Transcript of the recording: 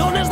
lunes